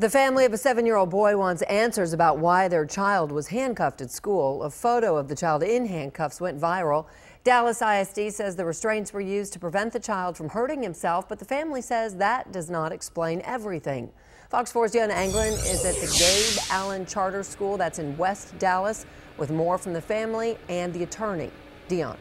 The family of a seven-year-old boy wants answers about why their child was handcuffed at school. A photo of the child in handcuffs went viral. Dallas ISD says the restraints were used to prevent the child from hurting himself, but the family says that does not explain everything. Fox 4's Dion Anglin is at the Gabe Allen Charter School that's in West Dallas with more from the family and the attorney. Dion.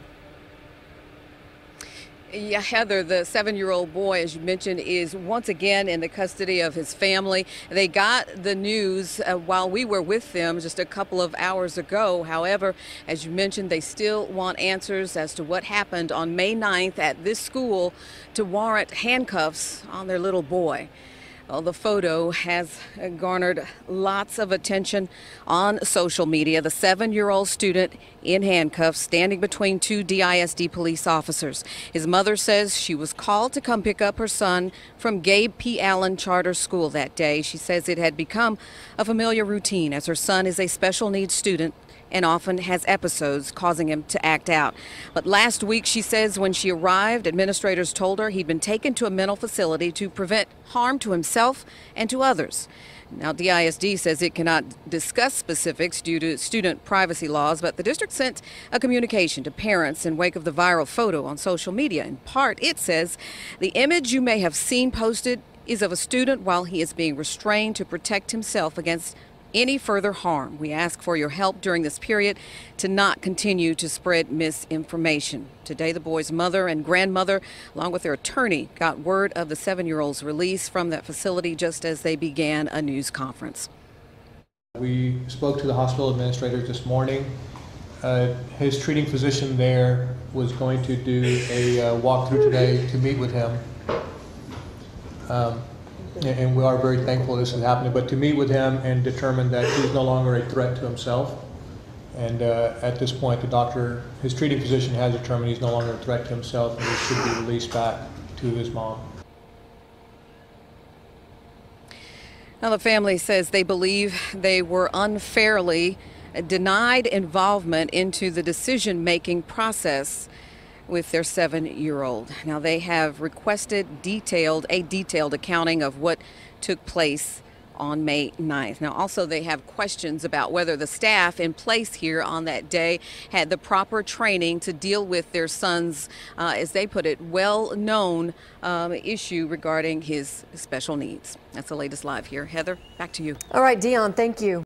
Yeah, Heather, the seven year old boy, as you mentioned, is once again in the custody of his family. They got the news uh, while we were with them just a couple of hours ago. However, as you mentioned, they still want answers as to what happened on May 9th at this school to warrant handcuffs on their little boy. Well, the photo has uh, garnered lots of attention on social media. The seven year old student in handcuffs standing between two DISD police officers. His mother says she was called to come pick up her son from Gabe P. Allen Charter School that day. She says it had become a familiar routine as her son is a special needs student and often has episodes causing him to act out. But last week, she says when she arrived, administrators told her he'd been taken to a mental facility to prevent harm to himself and to others. Now, DISD says it cannot discuss specifics due to student privacy laws, but the district sent a communication to parents in wake of the viral photo on social media. In part, it says the image you may have seen posted is of a student while he is being restrained to protect himself against any further harm. We ask for your help during this period to not continue to spread misinformation. Today, the boy's mother and grandmother, along with their attorney, got word of the seven year old's release from that facility just as they began a news conference. We spoke to the hospital administrator this morning. Uh, his treating physician there was going to do a uh, walkthrough today to meet with him. Um, and we are very thankful this is happening, but to meet with him and determine that he's no longer a threat to himself. And uh, at this point, the doctor, his treating physician has determined he's no longer a threat to himself and he should be released back to his mom. Now, the family says they believe they were unfairly denied involvement into the decision making process with their seven year old. Now, they have requested detailed, a detailed accounting of what took place on May 9th. Now, also, they have questions about whether the staff in place here on that day had the proper training to deal with their son's, uh, as they put it, well known um, issue regarding his special needs. That's the latest live here. Heather, back to you. All right, Dion, thank you.